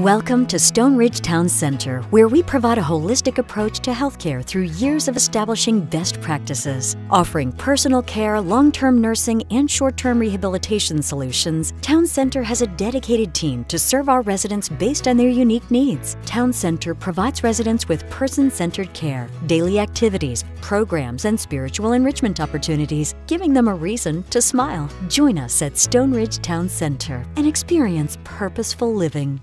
Welcome to StoneRidge Towne Centre, where we provide a holistic approach to healthcare through years of establishing best practices. Offering personal care, long term nursing, and short term rehabilitation solutions, Towne Centre has a dedicated team to serve our residents based on their unique needs. Towne Centre provides residents with person centered care, daily activities, programs, and spiritual enrichment opportunities, giving them a reason to smile. Join us at StoneRidge Towne Centre and experience purposeful living.